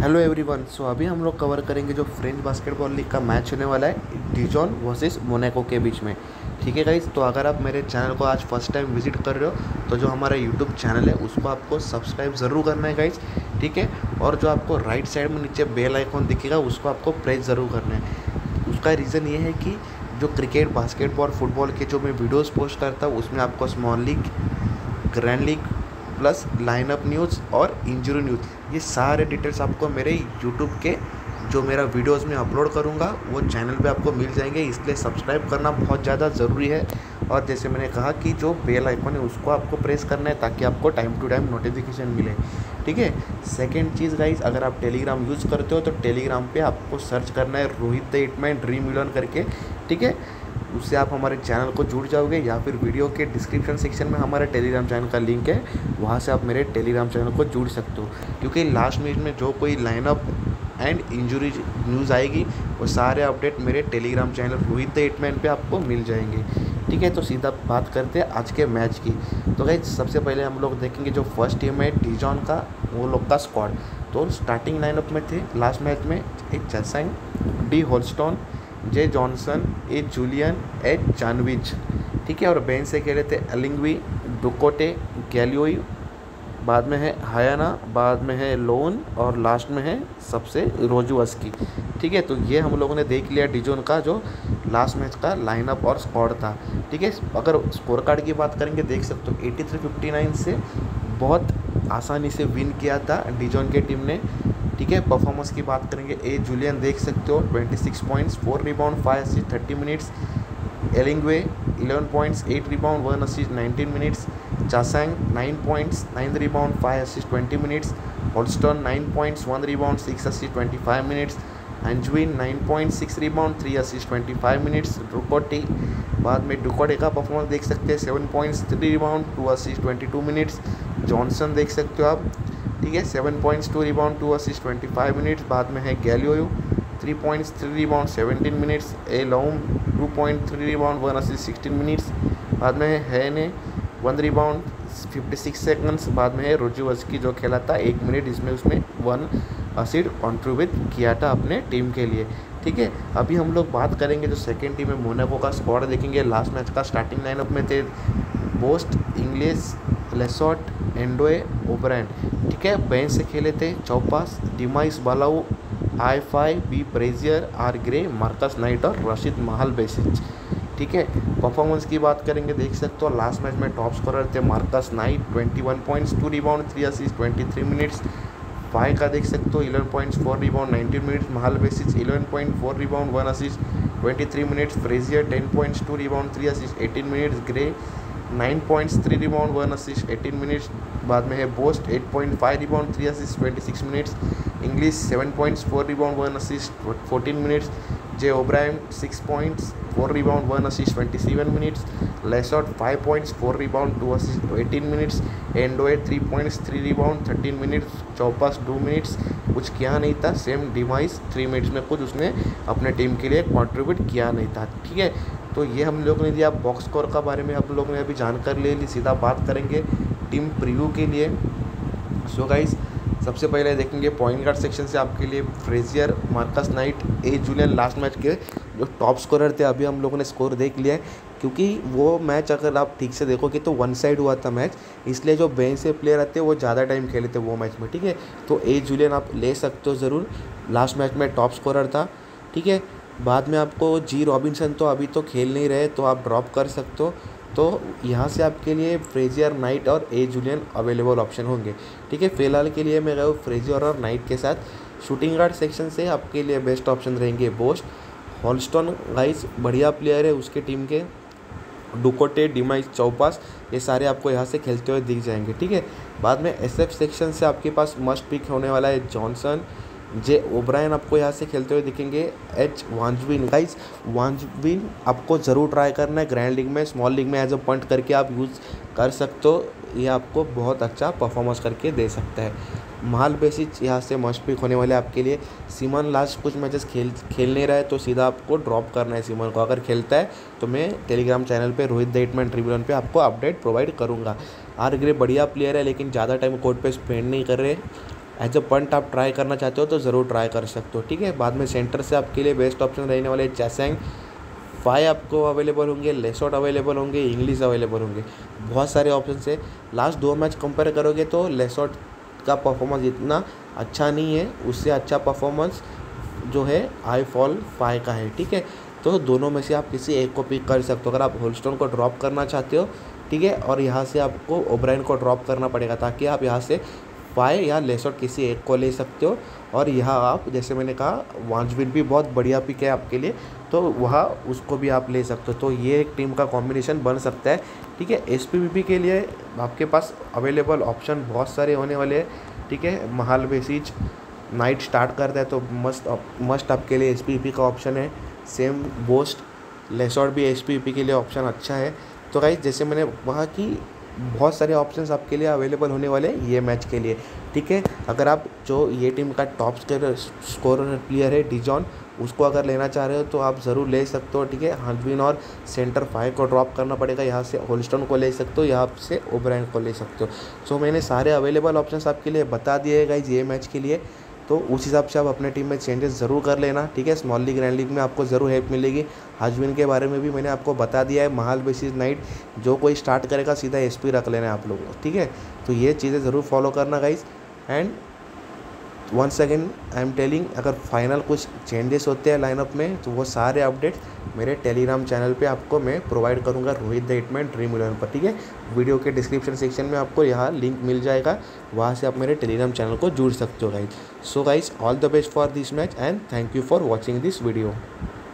Hello everyone so अभी हम लोग कवर करेंगे जो फ्रेंच बास्केटबॉल लीग का मैच होने वाला है डिजॉन वर्सेस मोनेको के बीच में। ठीक है गाइज़ तो अगर आप मेरे चैनल को आज फ़र्स्ट टाइम विज़िट कर रहे हो तो जो हमारा यूट्यूब चैनल है, उसको आपको सब्सक्राइब ज़रूर करना है गाइज़ ठीक है? और जो आपको राइट साइड में नीचे बेल आइकॉन दिखेगा, उसको आपको प्रेस ज़रूर करना है। उसका रीज़न ये है कि जो क्रिकेट बास्केटबॉल फुटबॉल के जो मैं वीडियोज़ पोस्ट करता हूँ, उसमें आपको small league grand league plus lineup news और इंजरी न्यूज़ ये सारे डिटेल्स आपको मेरे यूट्यूब के, जो मेरा वीडियोस में अपलोड करूँगा, वो चैनल पे आपको मिल जाएँगे। इसलिए सब्सक्राइब करना बहुत ज़्यादा ज़रूरी है। और जैसे मैंने कहा कि जो बेल आइकन है, उसको आपको प्रेस करना है, ताकि आपको टाइम टू टाइम नोटिफिकेशन मिले। ठीक है? सेकेंड चीज़ गाइज़ अगर आप टेलीग्राम यूज़ करते हो तो टेलीग्राम पे आपको सर्च करना है Rohit the it Hitman Dream Eleven करके। ठीक है? उससे आप हमारे चैनल को जुड़ जाओगे या फिर वीडियो के डिस्क्रिप्शन सेक्शन में हमारे टेलीग्राम चैनल का लिंक है, वहाँ से आप मेरे टेलीग्राम चैनल को जुड़ सकते हो। क्योंकि लास्ट मिनट में जो कोई लाइनअप एंड इंजरी न्यूज़ आएगी, वो सारे अपडेट मेरे Telegram channel Rohit the Hitman पे आपको मिल जाएँगे। ठीक है तो सीधा बात करते हैं आज के मैच की। तो भाई सबसे पहले हम लोग देखेंगे जो फ़र्स्ट टीम है डिजॉन का, वो लोग का स्क्वाड तो स्टार्टिंग लाइनअप में थे लास्ट मैच में एक Chassang D Holston J Johnson A Julian H जानविज ठीक है, और बेंच से खेले थे अलिंगवी डुकोटे गैलियोई बाद में है हयाना बाद में है लोन और लास्ट में है सबसे रोजुअस्की ठीक है तो ये हम लोगों ने देख लिया डिजोन का, जो लास्ट मैच का लाइनअप और स्क्वाड था। ठीक है, अगर स्कोर कार्ड की बात करेंगे, देख सकते हो एटी थ्री फिफ्टी नाइन से बहुत आसानी से विन किया था डिजोन के टीम ने। ठीक है परफॉर्मेंस की बात करेंगे, ए जूलियन देख सकते हो twenty six points four rebound five assist thirty minutes एलिंगवे eleven points eight rebound one assist nineteen minutes Chassang nine points nine rebound five assist twenty minutes Holston nine points one rebound six assist twenty five minutes एंजविन nine point six rebound three assist twenty five minutes डुकोटी बाद में डुकोटे का performance देख सकते हैं seven points three rebound two assist twenty two minutes Johnson देख सकते हो आप ठीक है seven points two rebound two assist twenty five minutes बाद में है गैलियो three points three rebound seventeen minutes A Lomb two point three rebound one assist sixteen minutes बाद में है ने one rebound fifty six seconds बाद में है रोजूवस की जो खेला था, एक मिनट इसमें उसने वन असिड कॉन्ट्रीब्यूट किया था अपने टीम के लिए। ठीक है, अभी हम लोग बात करेंगे जो सेकेंड टीम है मोनाको का स्क्वाड देखेंगे लास्ट मैच का स्टार्टिंग लाइनअप में थे बोस्ट इंग्लिश लेसॉट, एंडोए, ओब्रैन। ठीक है, बेंच से खेले थे चौपास, डिमाइस बालाऊ आई phi, B Brazier, R Gray, Marcus Knight और रशीद महल बेसिच ठीक है, परफॉर्मेंस की बात करेंगे, देख सकते हो, लास्ट मैच में टॉप स्कोरर थे Marcus Knight, twenty one points, two rebound, three assist, twenty three minutes. Five का देख सकते हो, eleven points, four rebound, nineteen minutes, महल basis eleven point, four rebound, one assist, twenty three minutes Frazier ten points, two rebound, three assist, eighteen minutes, Gray nine points three rebound one assist eighteen minutes बाद में है boast eight point five rebound three assist twenty six minutes English seven points four rebound one assist fourteen minutes J ओब्राइम six points four rebound one assist twenty seven minutes लेसॉट five points four rebound two assist eighteen minutes एंडोए three points three rebound thirteen minutes चौपास two minutes कुछ किया नहीं था same device three minutes में कुछ उसने अपने team के लिए कॉन्ट्रीब्यूट किया नहीं था। ठीक है? तो ये हम लोग ने दिया। बॉक्स स्कोर का बारे में हम लोग ने अभी जानकारी ले ली, सीधा बात करेंगे टीम प्रीव्यू के लिए। सो गाइस सबसे पहले देखेंगे पॉइंट गार्ड सेक्शन से आपके लिए Frazier Marcus Knight A Julian last match के जो टॉप स्कोरर थे, अभी हम लोगों ने स्कोर देख लिया है। क्योंकि वो मैच अगर आप ठीक से देखोगे तो वन साइड हुआ था मैच इसलिए जो बेंच से प्लेयर आते वो ज़्यादा टाइम खेले थे वो मैच में, ठीक है? तो ए जूलियन आप ले सकते हो ज़रूर। लास्ट मैच में टॉप स्कोरर था, ठीक है? बाद में आपको जी रॉबिन्सन तो अभी तो खेल नहीं रहे तो आप ड्रॉप कर सकते हो। तो यहाँ से आपके लिए फ्रेजियर नाइट और ए जूलियन अवेलेबल ऑप्शन होंगे। ठीक है, फ़िलहाल के लिए मैं गया फ्रेजियर और नाइट के साथ। शूटिंग गार्ड सेक्शन से आपके लिए बेस्ट ऑप्शन रहेंगे बोस्ट हॉलस्टोन गाइस बढ़िया प्लेयर है उसके टीम के। डुकोटे डिमाइस चौपास ये सारे आपको यहाँ से खेलते हुए दिख जाएँगे। ठीक है, बाद में एस एफ़ सेक्शन से आपके पास मस्ट पिक होने वाला है जॉनसन जे ओब्रायन आपको यहाँ से खेलते हुए दिखेंगे। एच वांजविन। गाइस वांजविन आपको ज़रूर ट्राई करना है। ग्रैंड लीग में स्मॉल लीग में एज अ पॉइंट करके आप यूज़ कर सकते हो। ये आपको बहुत अच्छा परफॉर्मेंस करके दे सकता है। माल बेसिस यहाँ से मस्ट पिक होने वाले आपके लिए। सीमन लास्ट कुछ मैचेस खेल खेल नहीं रहा तो सीधा आपको ड्रॉप करना है सीमन को। अगर खेलता है तो मैं टेलीग्राम चैनल पे रोहित देटमैन ट्रिब्यूनल पे आपको अपडेट प्रोवाइड करूँगा। आर ग्रे बढ़िया प्लेयर है, लेकिन ज़्यादा टाइम कोर्ट पे स्पेंड नहीं कर रहे। एज अ पंट आप ट्राई करना चाहते हो तो ज़रूर ट्राई कर सकते हो, ठीक है? बाद में सेंटर से आपके लिए बेस्ट ऑप्शन रहने वाले चैसेंग फाइव आपको अवेलेबल होंगे लेसोट अवेलेबल होंगे इंग्लिश अवेलेबल होंगे। बहुत सारे ऑप्शन है। लास्ट दो मैच कंपेयर करोगे तो लेसोट का परफॉर्मेंस इतना अच्छा नहीं है। उससे अच्छा परफॉर्मेंस जो है आई फॉल फाइव का है, ठीक है? तो दोनों में से आप किसी एक को पिक कर सकते हो। अगर आप होलस्टोन को ड्रॉप करना चाहते हो, ठीक है? और यहाँ से आपको ओब्राइन को ड्रॉप करना पड़ेगा ताकि आप यहाँ से फाइव या लेसोट किसी एक को ले सकते हो। और यह आप, जैसे मैंने कहा वांचविन भी बहुत बढ़िया पिक है आपके लिए तो वह उसको भी आप ले सकते हो। तो ये एक टीम का कॉम्बिनेशन बन सकता है। ठीक है एस के लिए आपके पास अवेलेबल ऑप्शन बहुत सारे होने वाले हैं। ठीक है महाल बेसिज नाइट स्टार्ट करता है तो मस्त मस्ट आपके लिए एस का ऑप्शन है। सेम बोस्ट लेसॉट भी एस के लिए ऑप्शन अच्छा है। तो गाइज़ जैसे मैंने कहा कि बहुत सारे ऑप्शंस आपके लिए अवेलेबल होने वाले हैं ये मैच के लिए। ठीक है? अगर आप जो ये टीम का टॉप स्कोर स्कोर प्लेयर है डिजॉन उसको अगर लेना चाह रहे हो तो आप ज़रूर ले सकते हो, ठीक है? हजबिन और सेंटर फाइव को ड्रॉप करना पड़ेगा, यहाँ से होलस्टोन को ले सकते हो, यहाँ से ओब्राइन को ले सकते हो। सो मैंने सारे अवेलेबल ऑप्शंस आपके लिए बता दिए गाइज़ ये मैच के लिए। तो उस हिसाब से आप अपने टीम में चेंजेस ज़रूर कर लेना, ठीक है? स्मॉल लीग ग्रैंड लीग में आपको ज़रूर हेल्प मिलेगी। हजबिन के बारे में भी मैंने आपको बता दिया है। महाल बेसिस नाइट जो कोई स्टार्ट करेगा, सीधा एसपी रख लेना आप लोग ठीक है? तो ये चीज़ें ज़रूर फॉलो करना guys and one second I am telling अगर फाइनल कुछ चेंजेस होते हैं लाइनअप में तो वो सारे अपडेट्स मेरे टेलीग्राम चैनल पे आपको मैं प्रोवाइड करूँगा Rohit the Hitman Dream Eleven पर, ठीक है? वीडियो के डिस्क्रिप्शन सेक्शन में आपको यहाँ लिंक मिल जाएगा। वहाँ से आप मेरे टेलीग्राम चैनल को जुड़ सकते हो guys so guys all the best for this match and thank you for watching this video